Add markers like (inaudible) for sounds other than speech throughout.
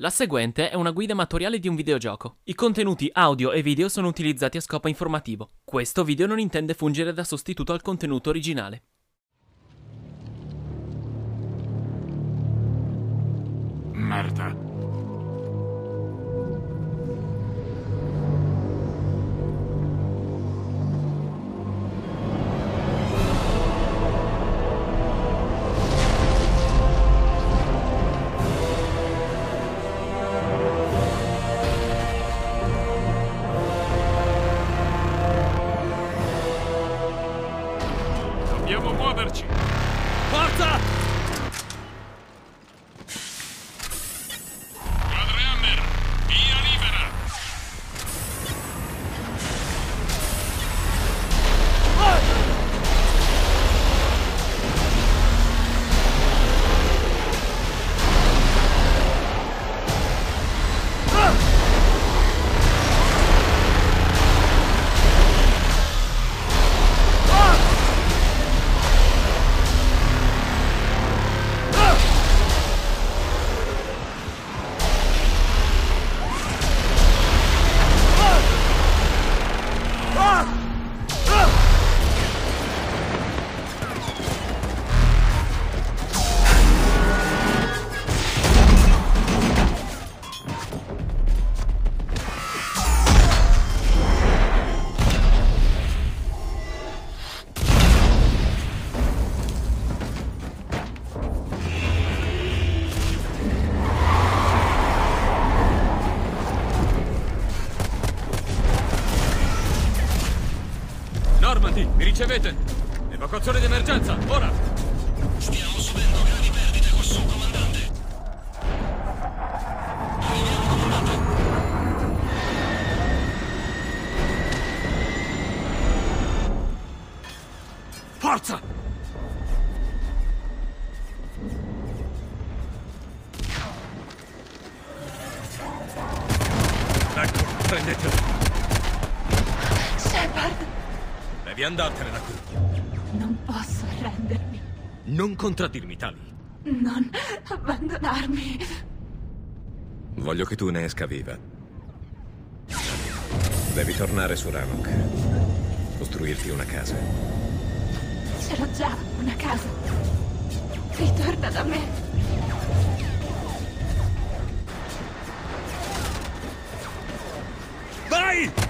La seguente è una guida amatoriale di un videogioco. I contenuti audio e video sono utilizzati a scopo informativo. Questo video non intende fungere da sostituto al contenuto originale. Merda. Ricevete? Evacuazione d'emergenza, ora! Stiamo subendo gravi perdite quassù, comandante. Forza! Andartene da qui. non posso arrendermi. Non contraddirmi, Tali. Non abbandonarmi. Voglio che tu ne esca viva. Devi tornare su Ranok. Costruirti una casa. Ce l'ho già, una casa. Ritorna da me. Vai!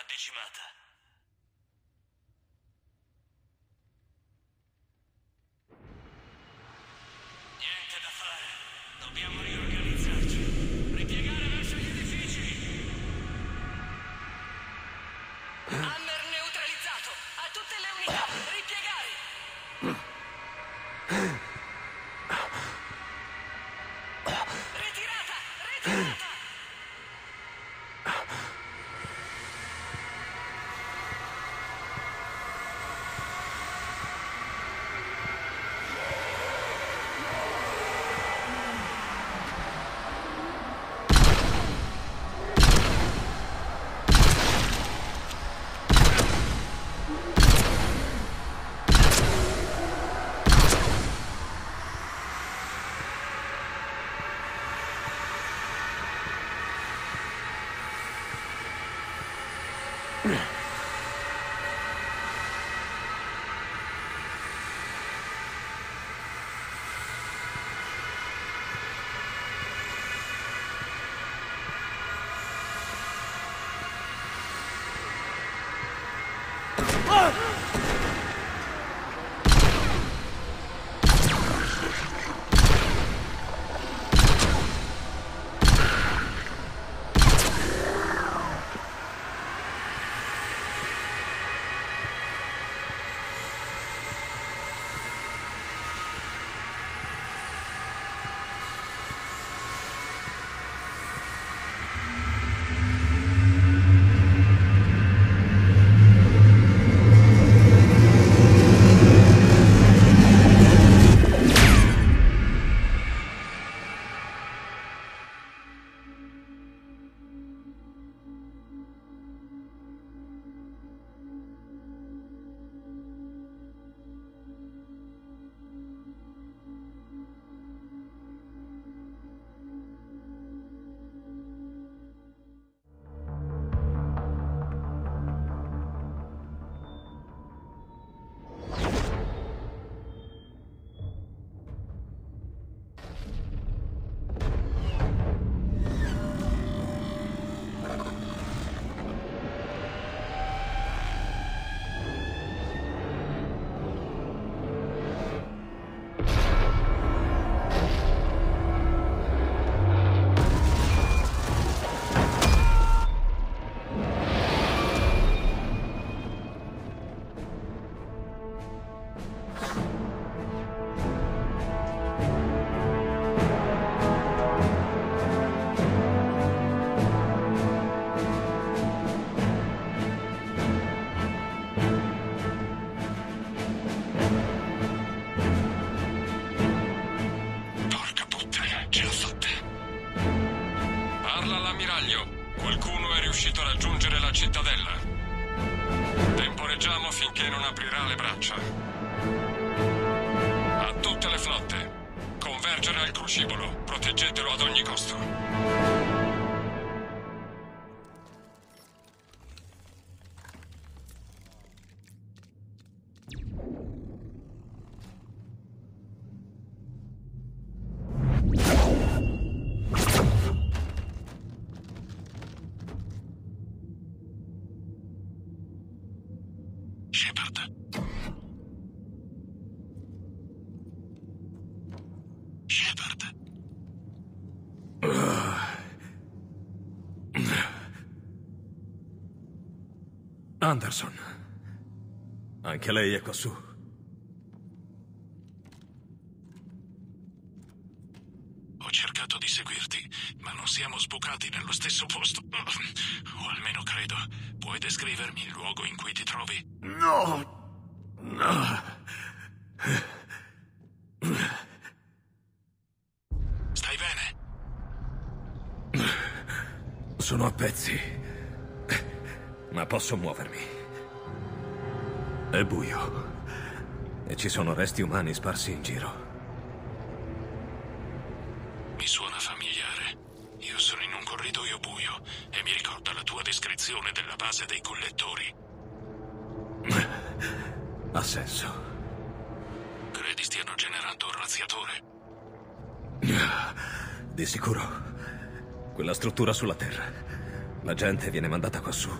Stata decimata. Anderson. Anche lei è quassù. Ho cercato di seguirti, ma non siamo sbucati nello stesso posto. O almeno credo. Puoi descrivermi il luogo in cui ti trovi? No! No! Stai bene? Sono a pezzi. Ma posso muovermi. È buio. E ci sono resti umani sparsi in giro. Mi suona familiare. Io sono in un corridoio buio e mi ricorda la tua descrizione della base dei collettori. (laughs) Ha senso. Credi stiano generando un razziatore? Di sicuro. Quella struttura sulla Terra. La gente viene mandata quassù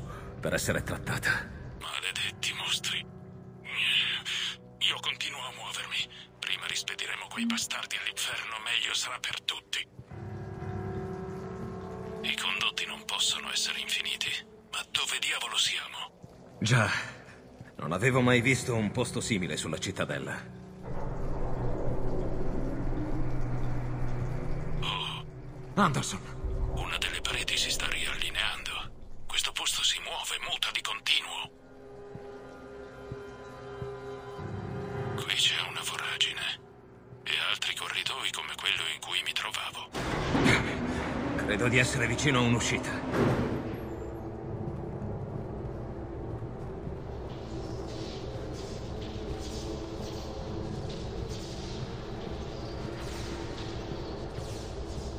per essere trattata. Maledetti mostri. Io continuo a muovermi. Prima rispediremo quei bastardi all'inferno, meglio sarà per tutti. I condotti non possono essere infiniti. Ma dove diavolo siamo? Già. Non avevo mai visto un posto simile sulla cittadella. Anderson. Credo di essere vicino a un'uscita.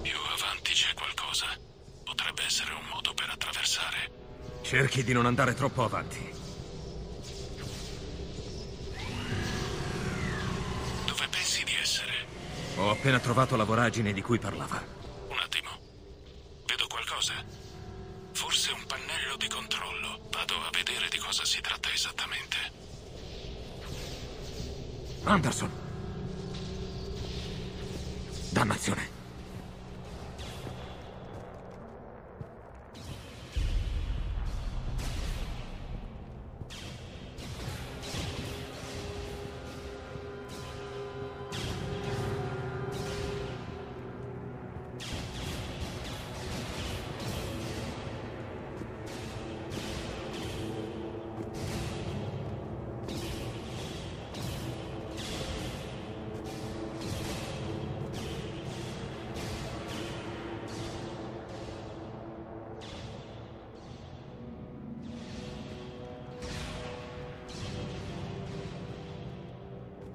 Più avanti c'è qualcosa. Potrebbe essere un modo per attraversare. Cerchi di non andare troppo avanti. Dove pensi di essere? Ho appena trovato la voragine di cui parlava. Anderson.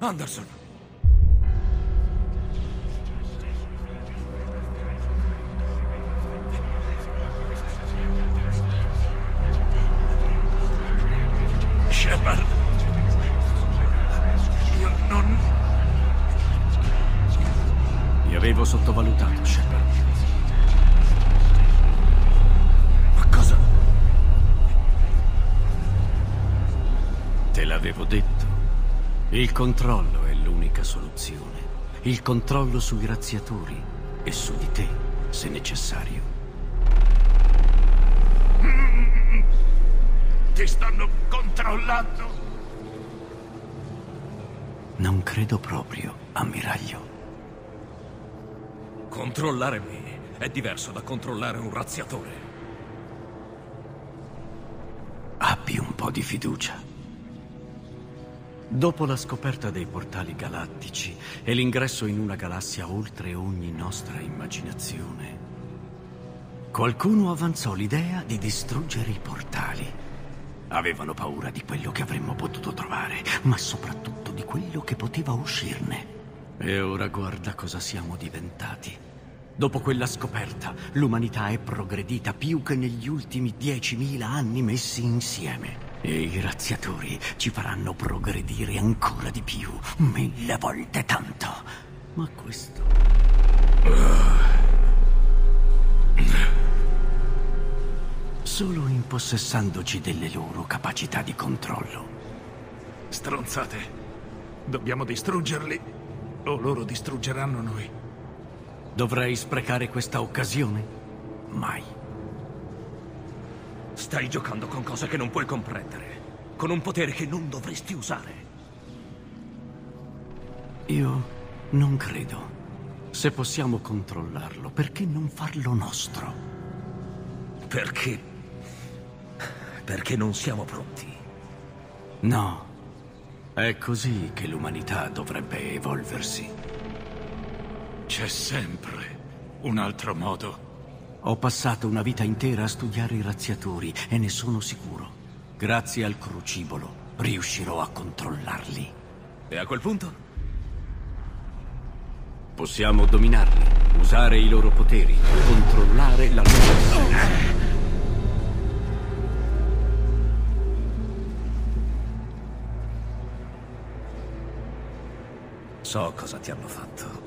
Anderson. Shepard! Io non... Ti avevo sottovalutato, Shepard. Ma cosa? Te l'avevo detto. Il controllo è l'unica soluzione. Il controllo sui razziatori e su di te, se necessario. Ti stanno controllando? Non credo proprio, ammiraglio. Controllare me è diverso da controllare un razziatore. Abbi un po' di fiducia. Dopo la scoperta dei portali galattici e l'ingresso in una galassia oltre ogni nostra immaginazione, Qualcuno avanzò l'idea di distruggere i portali. Avevano paura di quello che avremmo potuto trovare, ma soprattutto di quello che poteva uscirne. E ora guarda cosa siamo diventati. Dopo quella scoperta, l'umanità è progredita più che negli ultimi 10.000 anni messi insieme. E i razziatori ci faranno progredire ancora di più, mille volte tanto. Ma questo... Solo impossessandoci delle loro capacità di controllo. Stronzate. Dobbiamo distruggerli o loro distruggeranno noi. Dovrei sprecare questa occasione? Mai. Stai giocando con cose che non puoi comprendere. Con un potere che non dovresti usare. Io non credo. Se possiamo controllarlo, perché non farlo nostro? Perché? Perché non siamo pronti. No. È così che l'umanità dovrebbe evolversi. C'è sempre un altro modo. Ho passato una vita intera a studiare i razziatori e ne sono sicuro. Grazie al crucibolo riuscirò a controllarli. E a quel punto? Possiamo dominarli, usare i loro poteri, controllare la loro essenza. So cosa ti hanno fatto.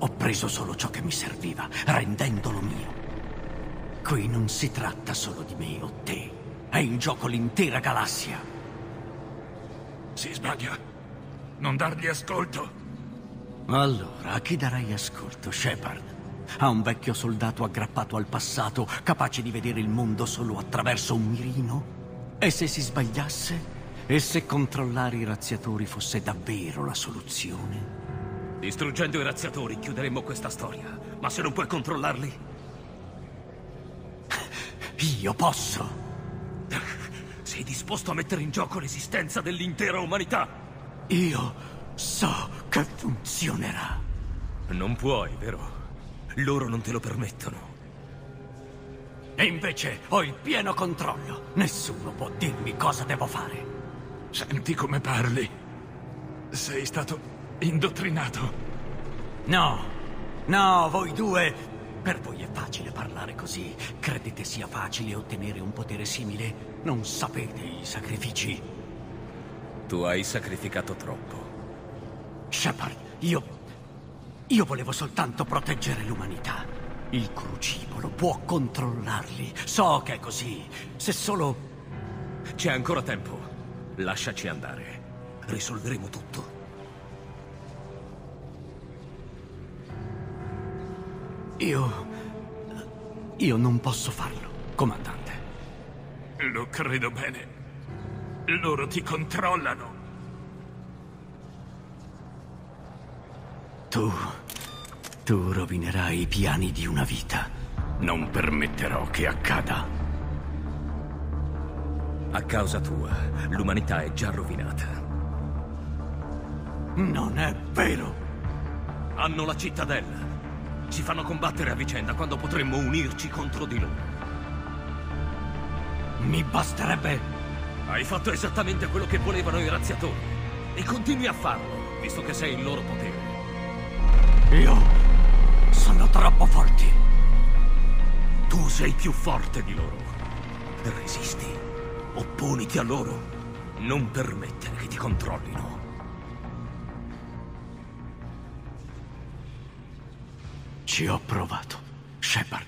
Ho preso solo ciò che mi serviva, rendendolo mio. Qui non si tratta solo di me o te. È in gioco l'intera galassia. Si sbaglia. Non dargli ascolto. Allora, a chi darei ascolto, Shepard? A un vecchio soldato aggrappato al passato, capace di vedere il mondo solo attraverso un mirino? E se si sbagliasse? E se controllare i razziatori fosse davvero la soluzione? Distruggendo i razziatori chiuderemmo questa storia. Ma se non puoi controllarli? Io posso. Sei disposto a mettere in gioco l'esistenza dell'intera umanità? Io so che funzionerà. Non puoi, vero? Loro non te lo permettono. E invece ho il pieno controllo. Nessuno può dirmi cosa devo fare. Senti come parli. Sei stato indottrinato. No, no, voi due... Per voi è facile parlare così. Credete sia facile ottenere un potere simile? Non sapete i sacrifici. Tu hai sacrificato troppo. Shepard, io... Io volevo soltanto proteggere l'umanità. Il crucibolo può controllarli. So che è così. Se solo... C'è ancora tempo. Lasciaci andare. Risolveremo tutto. Io... Io non posso farlo, comandante. Lo credo bene. Loro ti controllano. Tu... Tu rovinerai i piani di una vita. Non permetterò che accada. A causa tua, l'umanità è già rovinata. Non è vero. Hanno la cittadella. Ci fanno combattere a vicenda quando potremmo unirci contro di loro. Mi basterebbe... Hai fatto esattamente quello che volevano i razziatori. E continui a farlo, visto che sei il loro potere. Io... Sono troppo forti. Tu sei più forte di loro. Resisti. Opponiti a loro. Non permettere che ti controllino. Ci ho provato, Shepard.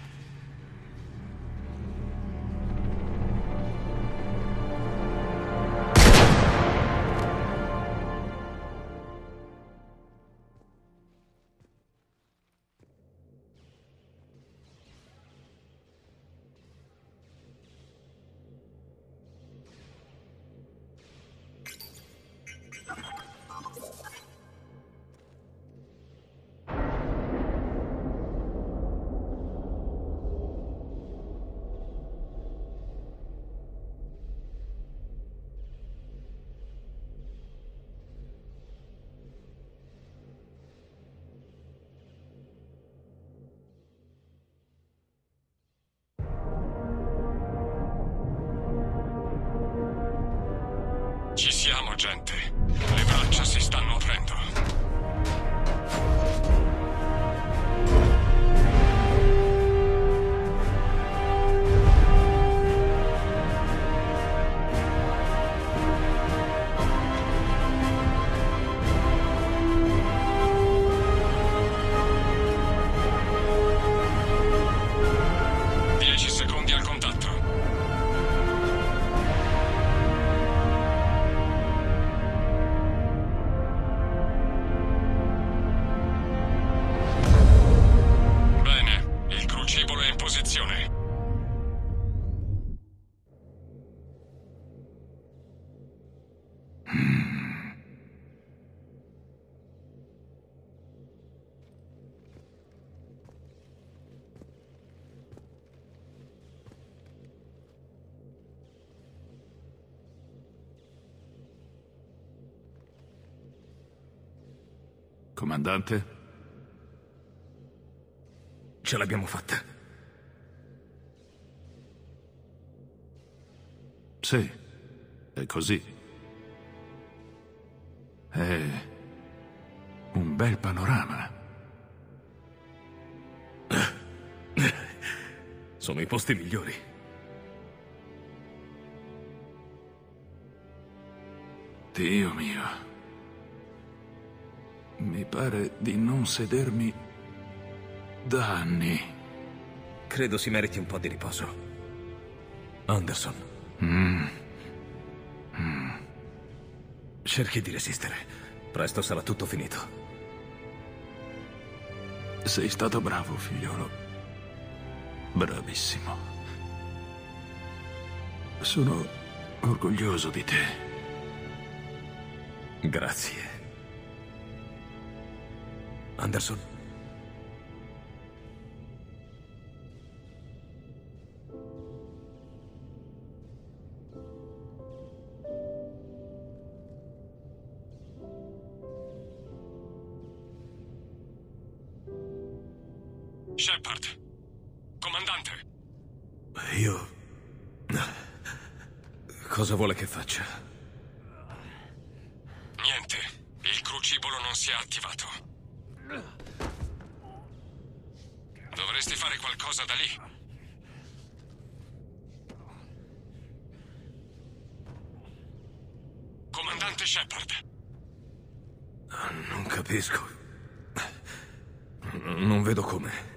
Comandante? Ce l'abbiamo fatta. Sì, è così. È un bel panorama. Sono i posti migliori. Dio mio. Mi pare di non sedermi da anni. Credo si meriti un po' di riposo. Anderson. Mm. Cerchi di resistere. Presto sarà tutto finito. Sei stato bravo, figliolo. Bravissimo. Sono orgoglioso di te. Grazie. Anderson. Shepard. Comandante. Io... Cosa vuole che faccia? Niente. Il crucibolo non si è attivato. Dovresti fare qualcosa da lì. Comandante Shepard. Non capisco. Non vedo come.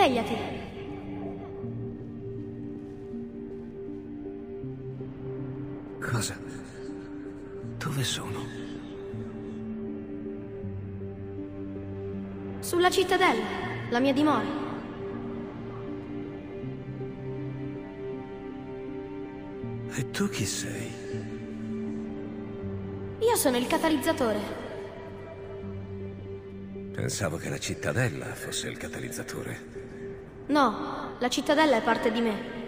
Svegliati. Cosa? Dove sono? Sulla cittadella, la mia dimora. E tu chi sei? Io sono il catalizzatore. Pensavo che la cittadella fosse il catalizzatore. No, la cittadella è parte di me.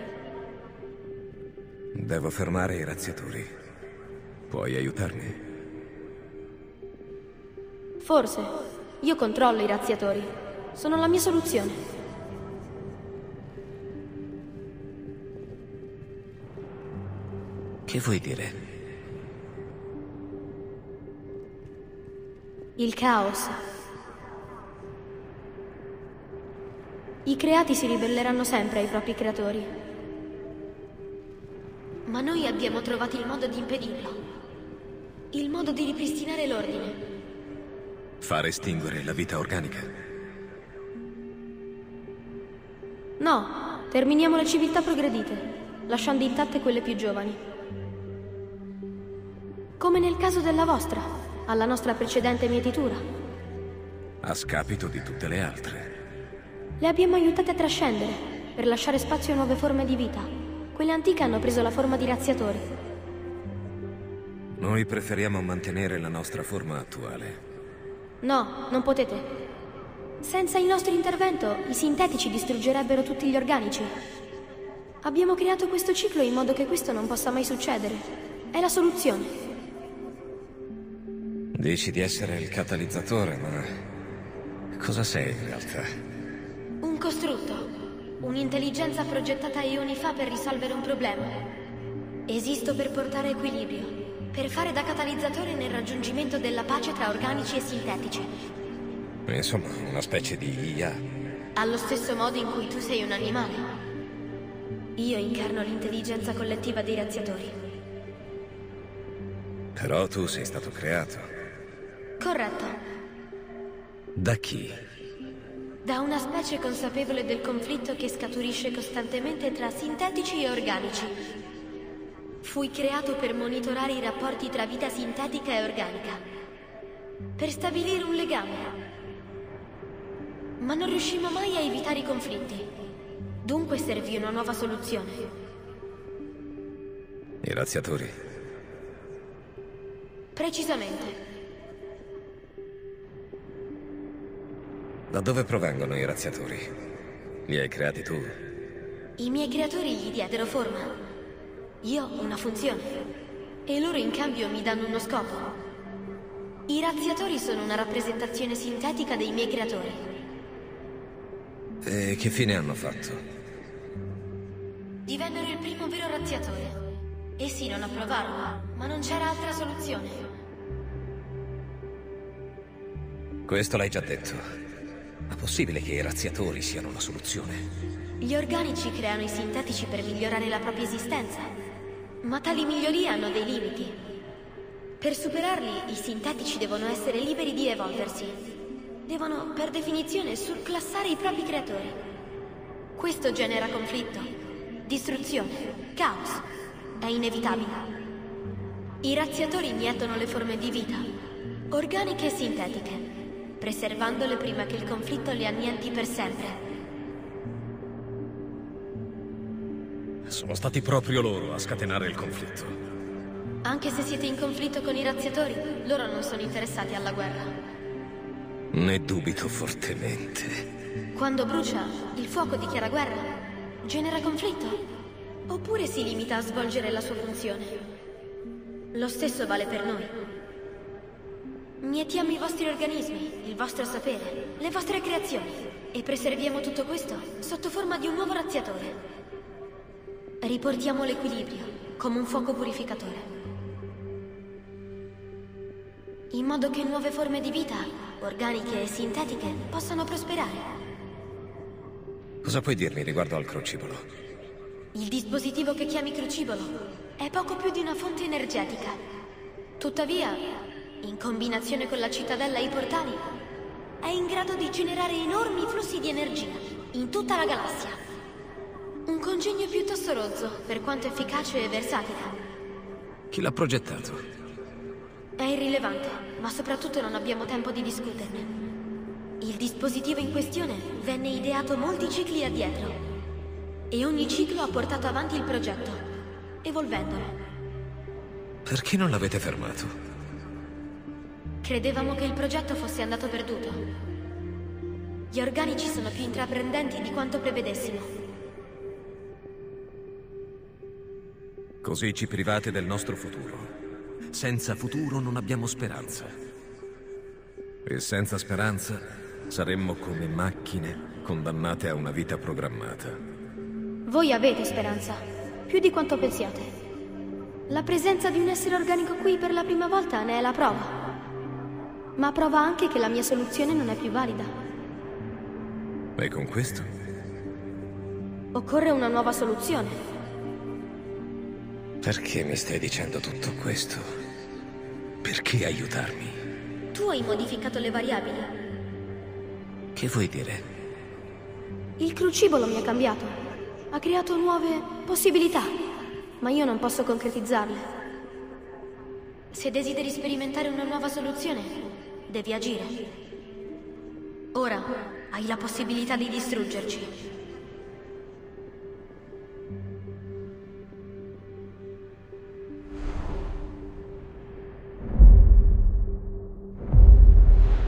Devo fermare i razziatori. Puoi aiutarmi? Forse. Io controllo i razziatori. Sono la mia soluzione. Che vuoi dire? Il caos. I creati si ribelleranno sempre ai propri creatori. Ma noi abbiamo trovato il modo di impedirlo. Il modo di ripristinare l'ordine. Far estinguere la vita organica? No, terminiamo le civiltà progredite, lasciando intatte quelle più giovani. Come nel caso della vostra, alla nostra precedente mietitura. A scapito di tutte le altre. Le abbiamo aiutate a trascendere, per lasciare spazio a nuove forme di vita. Quelle antiche hanno preso la forma di razziatori. Noi preferiamo mantenere la nostra forma attuale. No, non potete. Senza il nostro intervento, i sintetici distruggerebbero tutti gli organici. Abbiamo creato questo ciclo in modo che questo non possa mai succedere. È la soluzione. Dici di essere il catalizzatore, ma cosa sei in realtà? Un costrutto. Un'intelligenza progettata eoni fa per risolvere un problema. Esisto per portare equilibrio, per fare da catalizzatore nel raggiungimento della pace tra organici e sintetici. Insomma, una specie di IA. Allo stesso modo in cui tu sei un animale. Io incarno l'intelligenza collettiva dei razziatori. Però tu sei stato creato. Corretto. Da chi? Da una specie consapevole del conflitto che scaturisce costantemente tra sintetici e organici. Fui creato per monitorare i rapporti tra vita sintetica e organica. Per stabilire un legame. Ma non riuscimmo mai a evitare i conflitti. Dunque servì una nuova soluzione. I razziatori. Precisamente. Da dove provengono i razziatori? Li hai creati tu? I miei creatori gli diedero forma. Io una funzione. E loro in cambio mi danno uno scopo. I razziatori sono una rappresentazione sintetica dei miei creatori. E che fine hanno fatto? Divennero il primo vero razziatore. Essi non approvarono, ma non c'era altra soluzione. Questo l'hai già detto. Ma possibile che i razziatori siano la soluzione? Gli organici creano i sintetici per migliorare la propria esistenza. Ma tali migliorie hanno dei limiti. Per superarli, i sintetici devono essere liberi di evolversi. Devono, per definizione, surclassare i propri creatori. Questo genera conflitto, distruzione, caos. È inevitabile. I razziatori iniettano le forme di vita, organiche e sintetiche, preservandole prima che il conflitto le annienti per sempre. Sono stati proprio loro a scatenare il conflitto. Anche se siete in conflitto con i razziatori, loro non sono interessati alla guerra. Ne dubito fortemente. Quando brucia, il fuoco dichiara guerra? Genera conflitto? Oppure si limita a svolgere la sua funzione? Lo stesso vale per noi. Mietiamo i vostri organismi, il vostro sapere, le vostre creazioni e preserviamo tutto questo sotto forma di un nuovo razziatore. Riportiamo l'equilibrio come un fuoco purificatore. In modo che nuove forme di vita, organiche e sintetiche, possano prosperare. Cosa puoi dirmi riguardo al crucibolo? Il dispositivo che chiami crucibolo è poco più di una fonte energetica. Tuttavia, in combinazione con la cittadella e i portali, è in grado di generare enormi flussi di energia in tutta la galassia. Un congegno piuttosto rozzo, per quanto efficace e versatile. Chi l'ha progettato? È irrilevante, ma soprattutto non abbiamo tempo di discuterne. Il dispositivo in questione venne ideato molti cicli addietro. E ogni ciclo ha portato avanti il progetto, evolvendolo. Perché non l'avete fermato? Credevamo che il progetto fosse andato perduto. Gli organici sono più intraprendenti di quanto prevedessimo. Così ci private del nostro futuro. Senza futuro non abbiamo speranza. E senza speranza saremmo come macchine condannate a una vita programmata. Voi avete speranza, più di quanto pensiate. La presenza di un essere organico qui per la prima volta ne è la prova. Ma prova anche che la mia soluzione non è più valida. E con questo? Occorre una nuova soluzione. Perché mi stai dicendo tutto questo? Perché aiutarmi? Tu hai modificato le variabili. Che vuoi dire? Il crucibolo mi ha cambiato. Ha creato nuove possibilità, ma io non posso concretizzarle. Se desideri sperimentare una nuova soluzione, devi agire. Ora hai la possibilità di distruggerci.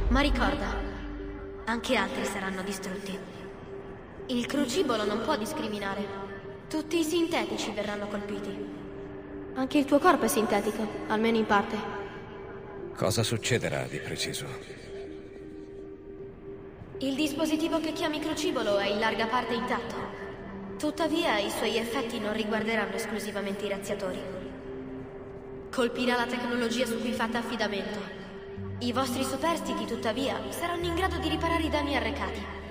Ma ricorda, anche altri saranno distrutti. Il crucibolo non può discriminare. Tutti i sintetici verranno colpiti. Anche il tuo corpo è sintetico, almeno in parte. Cosa succederà di preciso? Il dispositivo che chiami crucibolo è in larga parte intatto. Tuttavia, i suoi effetti non riguarderanno esclusivamente i razziatori. Colpirà la tecnologia su cui fate affidamento. I vostri superstiti, tuttavia, saranno in grado di riparare i danni arrecati.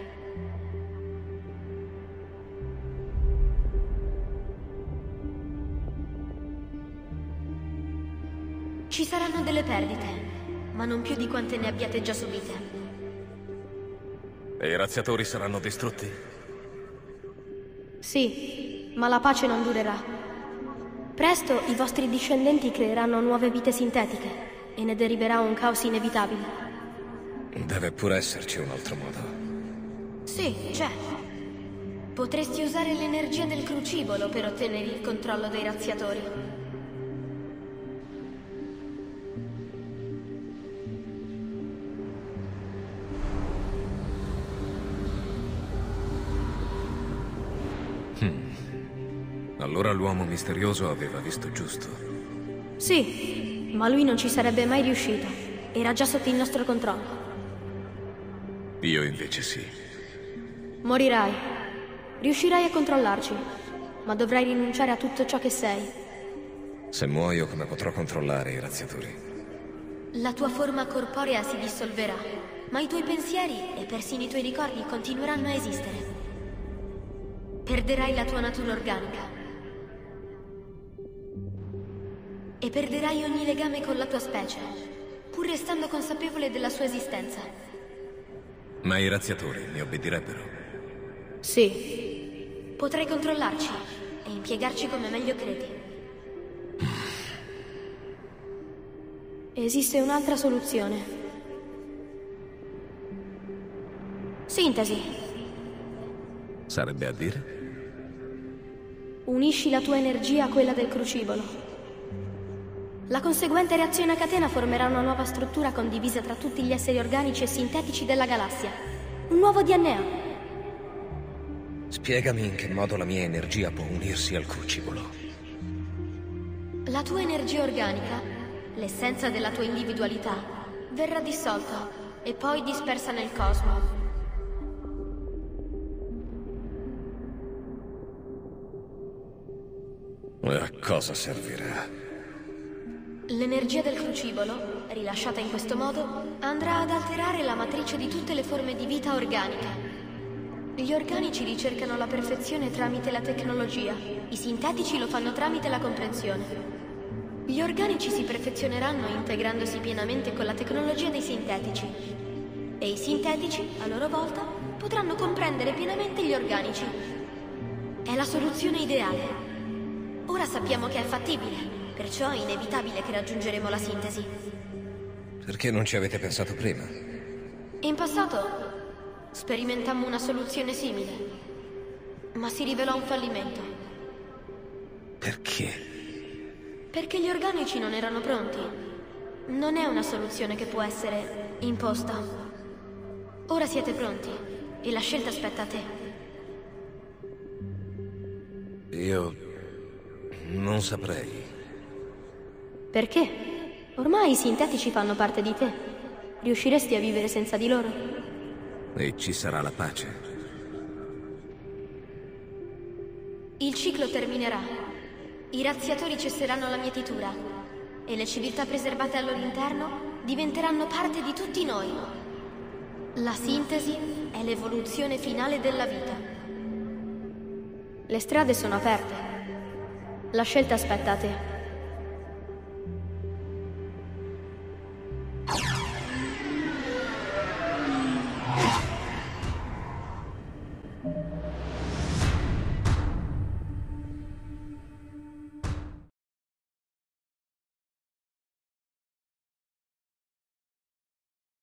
Ci saranno delle perdite, ma non più di quante ne abbiate già subite. E i razziatori saranno distrutti? Sì, ma la pace non durerà. Presto i vostri discendenti creeranno nuove vite sintetiche e ne deriverà un caos inevitabile. Deve pure esserci un altro modo. Sì, c'è. Potresti usare l'energia del crucibolo per ottenere il controllo dei razziatori. Allora l'uomo misterioso aveva visto giusto. Sì, ma lui non ci sarebbe mai riuscito. Era già sotto il nostro controllo. Io invece sì. Morirai. Riuscirai a controllarci, ma dovrai rinunciare a tutto ciò che sei. Se muoio, come potrò controllare i razziatori? La tua forma corporea si dissolverà, ma i tuoi pensieri e persino i tuoi ricordi continueranno a esistere. Perderai la tua natura organica. E perderai ogni legame con la tua specie, pur restando consapevole della sua esistenza. Ma i razziatori mi obbedirebbero. Sì. Potrai controllarci e impiegarci come meglio credi. Esiste un'altra soluzione. Sintesi. Sarebbe a dire? Unisci la tua energia a quella del crucibolo. La conseguente reazione a catena formerà una nuova struttura condivisa tra tutti gli esseri organici e sintetici della galassia. Un nuovo DNA. Spiegami in che modo la mia energia può unirsi al crucibolo. La tua energia organica, l'essenza della tua individualità, verrà dissolta e poi dispersa nel cosmo. A cosa servirà? L'energia del crucibolo, rilasciata in questo modo, andrà ad alterare la matrice di tutte le forme di vita organica. Gli organici ricercano la perfezione tramite la tecnologia, i sintetici lo fanno tramite la comprensione. Gli organici si perfezioneranno integrandosi pienamente con la tecnologia dei sintetici. E i sintetici, a loro volta, potranno comprendere pienamente gli organici. È la soluzione ideale. Ora sappiamo che è fattibile, perciò è inevitabile che raggiungeremo la sintesi. Perché non ci avete pensato prima? In passato sperimentammo una soluzione simile, ma si rivelò un fallimento. Perché? Perché gli organici non erano pronti. Non è una soluzione che può essere imposta. Ora siete pronti e la scelta aspetta a te. Io non saprei. Perché? Ormai i sintetici fanno parte di te. Riusciresti a vivere senza di loro? E ci sarà la pace. Il ciclo terminerà. I razziatori cesseranno la mietitura e le civiltà preservate al loro interno diventeranno parte di tutti noi. La sintesi è l'evoluzione finale della vita. Le strade sono aperte. La scelta aspetta a te.